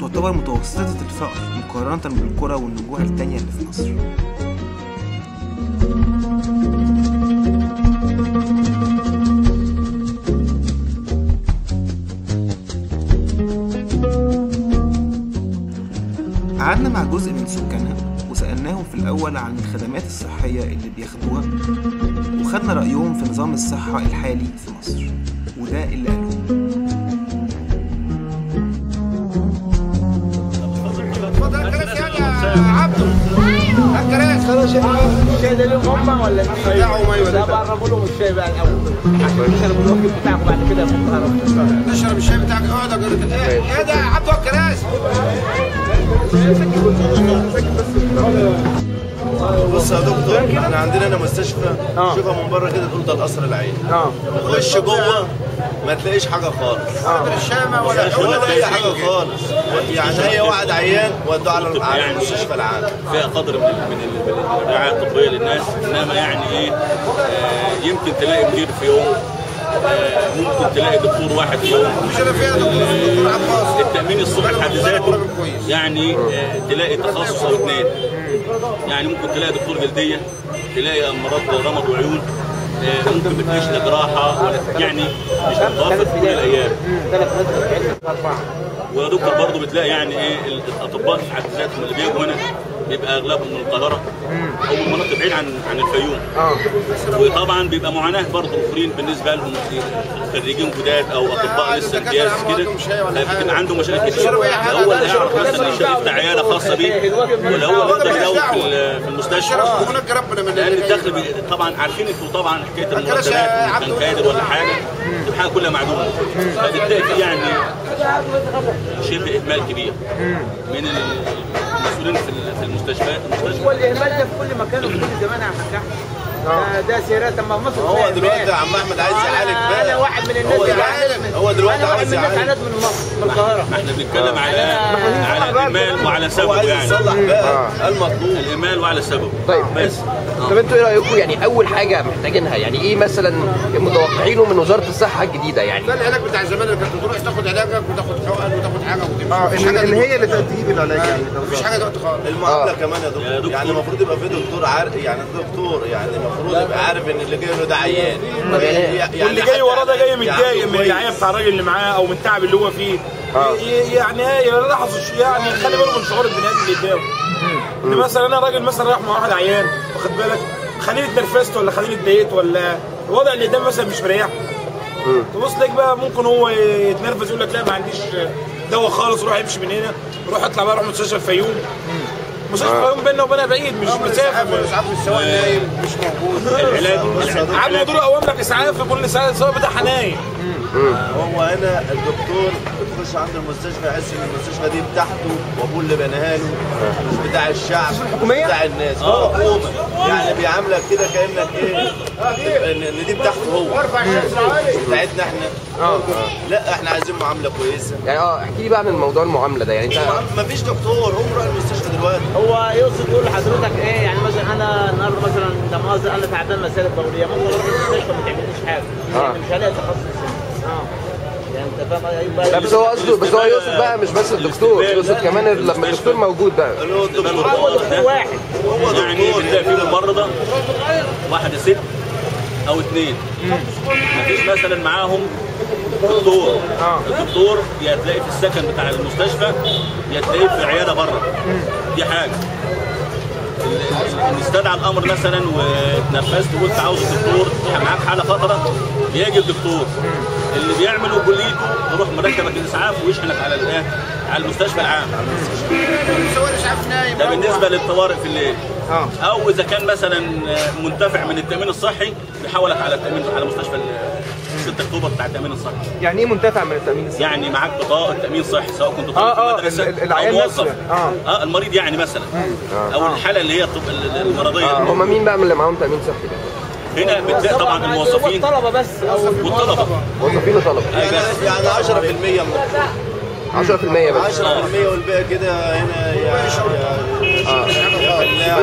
تعتبر متوسطة الفقر مقارنة بالقرى والنجوع التانية اللي في مصر. قعدنا مع جزء من سكانها وسألناهم في الأول عن الخدمات الصحية اللي بياخدوها وخدنا رأيهم في نظام الصحة الحالي في مصر وده اللي قالوه. خلاص الشاي ده لهم هم ولا بتاعهم أيوه ده بقربوا لهم الشاي بقى الأول. عشان يشربوا بتاعكم بعد كده تشرب الشاي بتاعك. اقعد أقول لك إيه؟ إيه ده؟ يا عبده الكراسي بص يا دكتور إحنا عندنا هنا مستشفى. شوفها من بره كده تقول ده القصر العيني. آه. تخش جوه ما تلاقيش حاجة خالص. لا الشامة ولا ولا تلاقي حاجة خالص. يعني هي واحد عيان ودوه على على المستشفى العام. فيها قدر من من ال- من الرعايه الطبية للناس إنما يعني إيه آه، يمكن تلاقي مدير في يوم. آه، ممكن تلاقي دكتور واحد في يوم مش أنا فيها دكتور دكتور عباس. التأمين الصحي في حد ذاته يعني آه، تلاقي تخصص أو اثنين يعني ممكن تلاقي دكتور جلدية تلاقي امراض رمد وعيون آه، ممكن ما تلاقيش لا جراحة ولا يعني مش متوفر في كل الأيام. ويا دكتور برضه بتلاقي يعني إيه الأطباء في حد ذاتهم اللي بيجوا هنا بيبقى أغلبهم من القاهرة. أو من مناطق بعيد عن عن الفيوم. آه. وطبعا بيبقى معاناة برضه أخرين بالنسبة لهم خريجين جداد أو أطباء لسه امتياز كده. بتبقى عنده مشاكل كتير. هو اللي هيعرف مثلا يفتح عيادة خاصة بيه. ولا هو اللي يفتح له في ال- في المستشفى. لأن الدخل. طبعا عارفين أنتوا طبعا حكاية المرتبات كان كادر ولا حاجة. تبقى حاجة كلها معدومة. في يعني شبه إهمال كبير. من المسؤولين في ال- في المستشفيات. المستشفى. والاهمال ده في كل مكان وفي كل زمان يا عم فتحي ده- سيرات اما مصر هو دلوقتي عم أحمد عايز يعالج أنا بقى. أنا واحد من الناس هو اللي دلوقتي هو دلوقتي أنا واحد عايز من الناس يعالج. من مصر من القاهرة. ما إحنا بنتكلم على على الاهمال وعلى هو سببه عايز يعني. يصلح بقى المطلوب. الاهمال وعلى سببه. طيب. بس. طب أنتوا إيه رأيكم؟ يعني أول حاجة محتاجينها يعني إيه مثلا متوقعينه من وزارة الصحة الجديدة يعني. ده العلاج بتاع زمان اللي كنت تروح تاخد علاجك وتاخد حقن وتاخد حاجة وتمشي آه مفيش اللي, حاجة اللي هي. اللي تجيب العلاج يعني مفيش حاجة دلوقتي خالص المعاملة كمان يا يا دكتور. يعني المفروض يبقى في دكتور عارف يعني دكتور يعني المفروض يبقى عارف إن اللي جاي له ده عيان. يعني واللي جاي وراه ده جاي متضايق يعني من كويس. العيان بتاع الراجل اللي معاه أو من التعب اللي هو فيه. ي- يعني إيه يلاحظ الش- يعني خلي باله من شعور البني آدم اللي قدامه. مثلا أنا راجل مثلا رايح مع واحد عيان واخد بالك؟ خليني اتنرفزت ولا خليني اتضايقت ولا الوضع اللي قدامي مثلا مش مريحني تبص لك بقى ممكن هو يتنرفز يقول لك لا ما عنديش دواء خالص روح يمشي من هنا. روح اطلع بقى روح مستشفى الفيوم مستشفى الفيوم بيننا وبينها بعيد مش مسافة. اسعاف السواق نايم مش موجود. العلاج عم دول اوام لك إسعاف كل ساعه السواق بتاعها نايم. هو هنا الدكتور بتخش عند المستشفى يحس إن المستشفى دي بتاعته وابوه اللي بناها له مش بتاع الشعب مش بتاع الناس. هو حكومة. يعني بيعاملك كده كأنك إيه؟ ان دي بتاعته هو. مش بتاعتنا إحنا. لا إحنا عايزين معاملة كويسة. يعني آه احكي لي بقى عن موضوع المعاملة ده. يعني انت مفيش دكتور قوم روح المستشفى دلوقتي. هو يقصد يقول لحضرتك إيه؟ يعني مثلا أنا النهارده مثلا ده مؤاخذه أنا تعبان مسائل دورية ممكن أروح المستشفى ما تعمليش حاجة؟ يعني مش هلاقي تخصص. آه. يعني أنت لا بس هو قصده بس هو يقصد بقى مش بس الدكتور يقصد كمان لما الدكتور موجود بقى. اللي هو الدكتور هو دكتور واحد. هو يعني بتلاقي فيه ممرضه واحدة ست أو اثنين مفيش مثلا معاهم دكتور الدكتور يا تلاقي في السكن بتاع المستشفى يا تلاقيه في عيادة بره. دي حاجة. استدعى الأمر مثلا واتنفذت وقلت عاوز الدكتور معاك حالة خطره بيجي الدكتور. اللي بيعمله كليته يروح مركبك الإسعاف ويشحنك على الايه على المستشفى العام. ده بالنسبة للطوارئ في الليل. أو إذا كان مثلا منتفع من التأمين الصحي بيحولك على التأمين على مستشفى ال- 6 اكتوبر بتاع التأمين الصحي. يعني إيه منتفع من التأمين الصحي؟ يعني معاك بطاقة تأمين صحي سواء كنت طالب آه، آه، في مدرسه ال- العيان أو موظف. آه. آه المريض يعني مثلا. أو الحالة اللي هي الطب- ال- ال- المرضية. آه هم مين بقى من اللي معاهم تأمين صحي؟ ده؟ هنا بتلاقي طبعا الموظفين. الطلبة بس أو والطلبة. موظفين وطلبة. يعني يعني 10% من 10% بس. 10% والباقي كده هنا يا يا- فلاح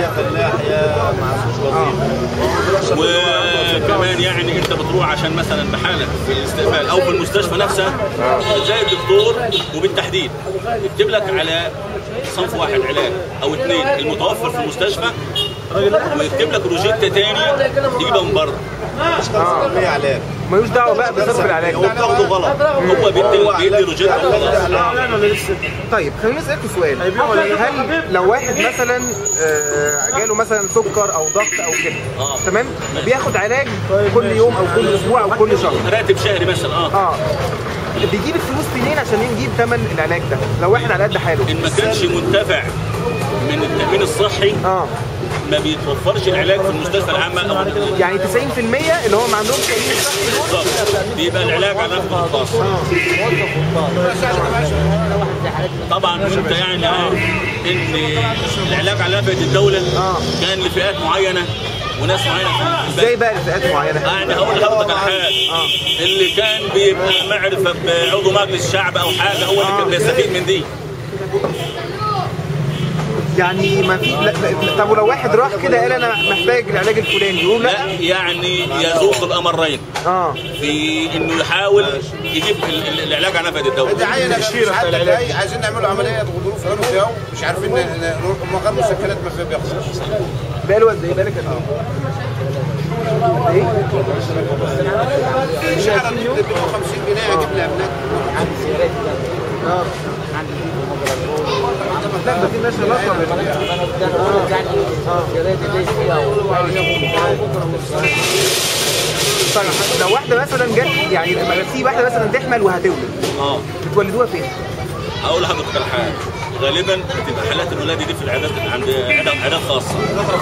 يا فلاح يا وكمان يعني انت بتروح عشان مثلا بحالك في الاستقبال أو في المستشفى نفسها زي الدكتور وبالتحديد يكتب لك على صنف واحد علاج أو اثنين المتوفر في المستشفى ويكتب لك روجيتا تاني تجيبها من بره. إيه علاج. ملوش دعوة بقى بصرف العلاج. هو بتاخده غلط. هو بيدي بيدي روجيتا وخلاص طيب خليني اسالكوا سؤال. هل لو واحد مثلا آه، جاله مثلا سكر أو ضغط أو كده آه. تمام؟ بياخد علاج كل يوم أو كل أسبوع أو كل شهر. راتب شهري مثلا آه. آه. بيجيب الفلوس منين عشان يجيب ثمن العلاج ده؟ لو واحد على قد حاله. إن ما كانش منتفع من التأمين الصحي آه. ما بيتوفرش العلاج في المستشفى العامة أو يعني 90% اللي هو ما عندهمش دول بالظبط. بيبقى العلاج على نفقه الخاصه طبعا أنت يعني عارف إن العلاج على نفقه الدولة كان لفئات معينة وناس معينة إزاي بقى لفئات معينة؟ يعني هقول لحضرتك على حاجة. اللي كان بيبقى معرفة بعضو مجلس الشعب أو حاجة هو اللي كان بيستفيد من دي. يعني ما في لا طب ولو واحد راح كده قال أنا محتاج العلاج الفلاني يقول لا. لا يعني يذوق الامرين آه. في إنه يحاول يجيب ال- ال- العلاج على نفقه الدولة. دعايه جاي عايزين نعملوا عملية غضروف عنق فيها مش عارفين هم غير مسكنات ما بياخدوش بقاله قد إيه بالك قد إيه؟ مش عارف 50 جنيه أجيب لي ابناء لا ده في ناس علاقه لو واحدة مثلا جت يعني لما في واحدة مثلا تحمل وهتولد. آه. بتولدوها فين؟ أقول لحضرتك على حاجة. غالبا بتبقى حالات الولاده دي في العيادات عند عيادات عيادات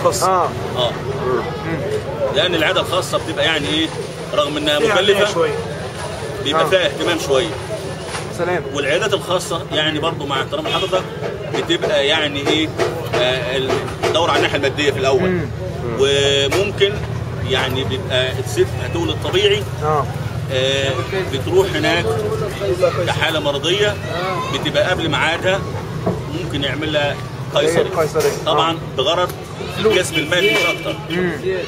خاصة. آه. آه. لأن العيادة الخاصة بتبقى يعني إيه؟ رغم إنها مكلفة بيبقى آه. فيها اهتمام شوية. سلام. والعيادات الخاصة يعني برضو مع احترام حضرتك بتبقى يعني إيه آه، تدور على الناحية المادية في الأول. وممكن يعني بيبقى الست هتولد طبيعي آه. آه، بتروح هناك كحالة مرضية بتبقى قبل ميعادها ممكن يعمل لها قيصري قيصرية. طبعا بغرض الكسب المادي مش أكتر.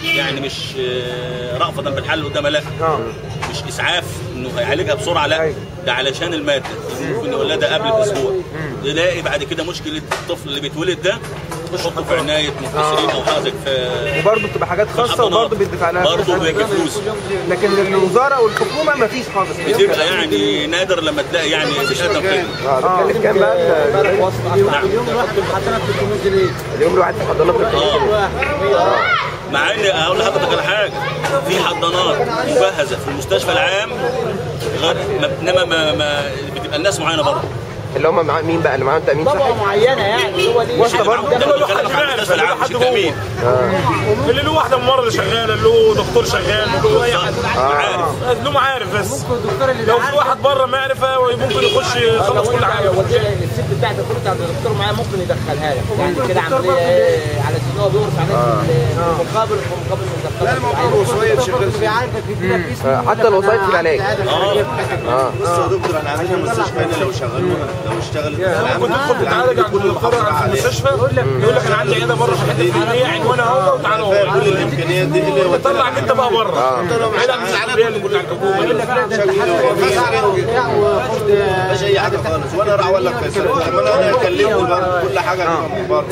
يعني مش آه، رأفة بالحل قدامها لا آه. مش إسعاف. إنه هيعالجها بسرعة لا أيوة. ده علشان المادة. ممكن يولدها قبل باسبوع يلاقي بعد كده مشكلة الطفل اللي بيتولد ده تحطه في عناية منفصلين أو حاجة في وبرضه بتبقى حاجات خاصة وبرضه بيدفع لها برضه بيبقى. فلوس. لكن الوزاره والحكومة مفيش خالص. بتبقى يعني نادر لما تلاقي يعني مش آدم كده آه بتكلف كام بقى؟ نعم اليوم الواحد في حضانات بتكلف آه. مع ان أقول لحضرتك على حاجة. في حضانات مجهزة في المستشفى العام غير ما- إنما ما, ما بتبقى الناس معينة برضه. اللي هم مع مين بقى؟ اللي معاهم تأمين صحي؟ طبقة معينة يعني هو ليه واسطة برضه؟ ده اللي المستشفى العام مش التامين اللي له واحدة ممرضه شغاله له دكتور شغال له اي حد عارف. له معارف بس. لو في واحد بره معرفة ممكن يخش يخلص كل حاجة. الست بتاعت الفلوس عند الدكتور معايا ممكن يدخلها لك. يعني كده عمليه على ان هو بيورث عليك المقابل المقابل لا شغال. آه، حتى الوظائف في العلاج. آه. بص يا دكتور إحنا عندنا مستشفى هنا لو شغلوها لو اشتغلت ممكن تدخل تتعالج عند الدكتور في المستشفى؟ يقول لك أنا عندي عيادة بره في الحته الفلانيه عنوانها هو وتعالوا فيها كل الإمكانيات دي اللي هو طلع ان أنت بقى بره بعيد عن العلاج اللي بتاع الحكومة. يقول لك مش اي حاجة خالص. ولا راح ولا قيصري ولا أنا اكلمه كل حاجة من بره.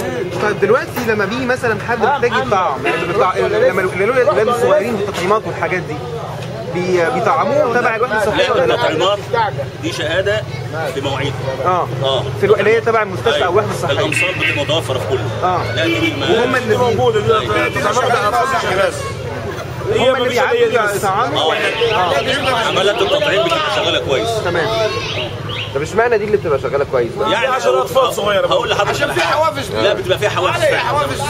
طيب دلوقتي لما بيجي مثلا حد محتاج يطعم يعني. لما الولاد الولاد الصغيرين التطعيمات والحاجات دي. بي... بيطعموهم تبع الوحده الصحيه ولا لا؟ التطعيمات دي شهادة بمواعيد آه. آه. في ألو... اللي هي تبع المستشفى أو الوحده الصحيه الامصار بتبقى متوفرة في كله. آه. لا دي ما وهم اللي. موجود التطعيمات هي هم اللي بيعالجوا آه. عمليات التطعيم بتبقى شغالة كويس. تمام. طب اشمعنى دي اللي بتبقى شغالة كويس بقى؟ يعني عشان أطفال صغيرة بقى. هقول لحضرتك عشان في. حوافز لا بتبقى فيها حوافز. حوافز.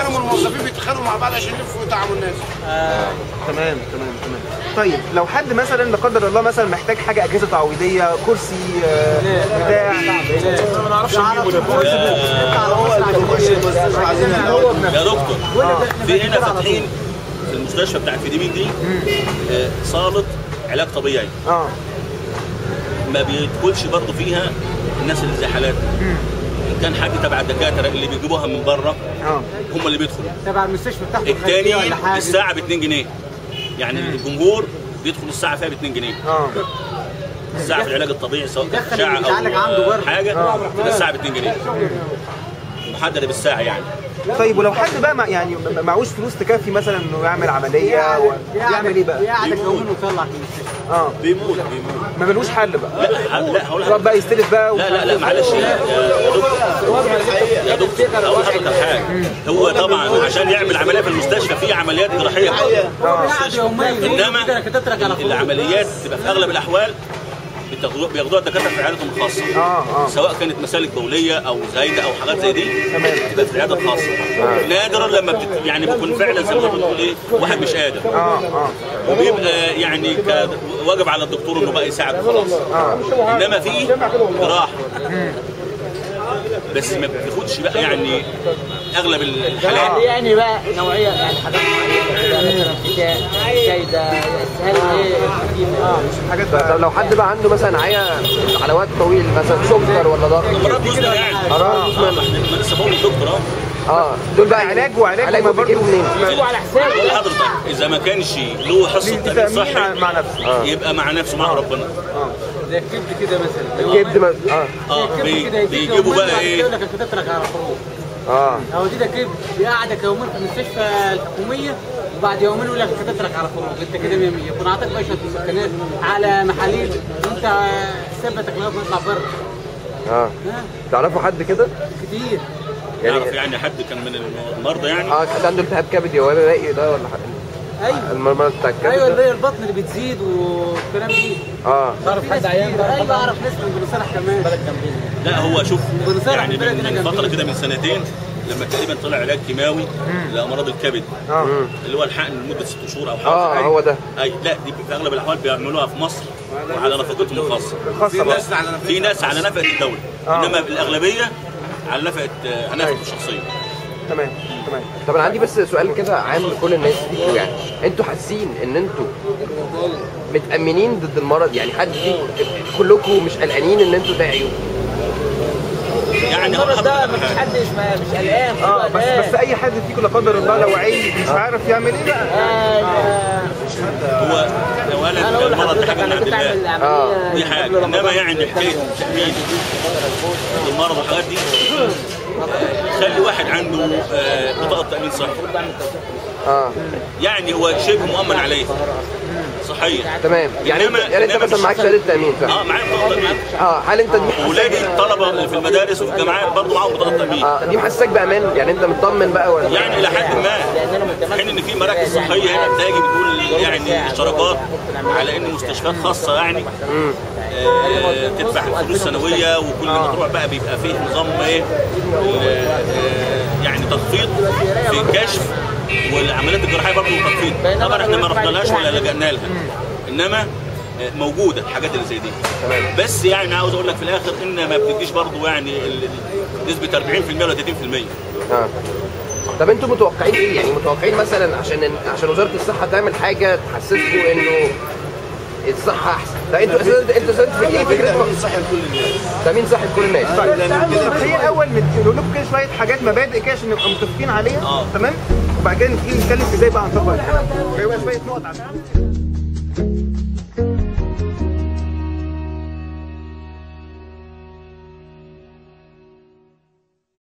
عنهم الموظفين بيتخانقوا مع بعض عشان يلفوا يطعموا الناس. تمام تمام تمام. طيب لو حد مثلا لا قدر الله مثلا محتاج حاجة أجهزة تعويضية كرسي آه، بتاع. ما نعرفش ده. يا دكتور في هنا فاتحين في المستشفى بتاع فيديمين دي آه، صالة علاج طبيعي. آه. ما بيدخلش برضه فيها الناس اللي زي حالاتنا. كان حد تبع الدكاترة اللي بيجيبوها من بره. آه. هم اللي بيدخلوا. تبع المستشفى خارجية الثاني ولا حاجة الساعة ب 2 جنيه. يعني الجمهور بيدخل الساعة فيها ب 2 جنيه. آه. الساعة في العلاج الطبيعي سواء اشعه أو. حاجة تبقى الساعة ب 2 جنيه محددة بالساعة يعني. طيب ولو حد بقى ما يعني ما- معهوش فلوس تكفي مثلا إنه يعمل عملية و... يعمل إيه بقى؟ يقعدك يومين ويطلع في المستشفى آه. بيموت بيموت. ما ملوش حل بقى. لا لا هقول يقعد بقى يستلف بقى لا لا لا معلش. يا يا دكتور يا دكتور أقول لحضرتك على حاجة. هو طبعا عشان يعمل عملية في المستشفى في عمليات جراحية. إنما العمليات تبقى في أغلب الأحوال بياخدوها الدكاترة في عيادتهم الخاصة. آه آه. سواء كانت مسالك بوليه أو زايدة أو حاجات زي دي. بتبقى في العيادة الخاصة. نادرا لما بت... يعني بيكون فعلا زي ما حضرتك بتقول إيه واحد مش قادر. آه آه. وبيبقى يعني ك... واجب على الدكتور إنه بقى يساعد خلاص إنما في جراحه بس ما بتاخدش بقى يعني أغلب الحالات يعني بقى نوعية يعني حاجات معينة كده مثلا فتاء كيده اسهال إيه آه لو حد بقى عنده مثلا عيا على وقت طويل مثلا سكر ولا ضغط؟ يعني. آه ما ما لسه بقول للدكتور آه. آه دول بقى علاج وعلاج علاج هما برضه بيجيبوا على حسابه. بقول لحضرتك إذا ما كانش له حصه تامين صحي مع نفسه. يبقى مع نفسه مع ربنا. زي الكبد كده مثلا. الكبد ما- آه. آه بي- بيجيبوا بقى إيه؟ يقول لك كتترك على خروج آه. هو دي ده كبد بيقعدك يومين في المستشفى الحكومية وبعد يومين يقول لك كتترك على خروج. أنت كده 100 100 يكون اعطاك بقى شوية مسكنات على محاليل. أنت ثبتك لغايه ما يطلع بره. آه. تعرفوا حد كده؟ كتير. يعرف يعني يعني حد كان من المرضى يعني؟ آه حد عنده التهاب كبدي ولا باقي ده ولا حد أيوه. المرض بتاع الكبد أيوه اللي ده؟ هي البطن اللي بتزيد والكلام دي. آه. تعرف حد عيان؟ أيوه أعرف ناس من بني صالح كمان. لا هو شوف يعني من فترة. كده من سنتين لما تقريبا طلع علاج كيماوي لأمراض الكبد. آه. اللي هو الحقن لمدة ست شهور أو حاجة. آه هو ده. أي لا دي في أغلب الأحوال بيعملوها في مصر وعلى نفقتهم الخاصه في ناس على نفقة الدولة. آه. إنما الأغلبية على نفقة آه، على نفقه الشخصيه تمام تمام. طب أنا عندي بس سؤال كده عام لكل الناس فيكم يعني أنتوا حاسين إن أنتوا متأمنين ضد المرض؟ يعني حد كلكم مش قلقانين إن أنتوا تعيوا يعني المرض ده مفيش حد مش مش قلقان آه بس. بس أي حد فيكم لا قدر الله لو عيل مش عارف يعمل إيه بقى. آه، هو اولا أنا أقول المرض ده حاجة من أنا عند كنت اعمل الله دي حاجة. إنما يعني حكايه التامين المرض والحاجات دي خلي واحد عنده آه، بطاقة تأمين صحي. آه. يعني هو شبه مؤمن عليه. صحيا تمام. يعني انت إنما- يعني أنت مثلا معاك شهادة تأمين آه؟ معايا بطاقة تأمين. آه هل أنت دي ولادي الطلبة اللي في المدارس وفي الجامعات برضه معاهم بطاقة تأمين. آه دي محسسك بأمان؟ يعني أنت مطمن بقى ولا؟ يعني إلى حد ما. في حين إن في مراكز صحية هنا بتلاقي بتقول يعني اشتراكات على إن مستشفيات خاصة يعني آه، تدفع فلوس سنويه وكل ما تروح بقى بيبقى فيه نظام إيه آه، يعني تخفيض في الكشف. والعمليات الجراحية برضه تخفيض طبعا إحنا ما رحنالهاش ولا لجأنا لها. إنما آه، موجودة الحاجات اللي زي دي. بس يعني عاوز أقول لك في الآخر إن ما بتديش برضه يعني نسبة 40% ولا 30% آه طب أنتوا متوقعين إيه؟ يعني متوقعين مثلا عشان عشان وزارة الصحة تعمل حاجة تحسسكم إنه الصحة أحسن. ده أنتوا أساسا أنتوا أساسا في إيه فكرتكم صحي لكل الناس. تامين صحي لكل الناس؟ طيب طب خلينا الأول نقول لكم كده شوية حاجات مبادئ كده عشان نبقى متفقين عليها. آه. تمام؟ وبعد كده نتكلم إزاي بقى نطبق الكلام ده. يبقى شوية نقط عشان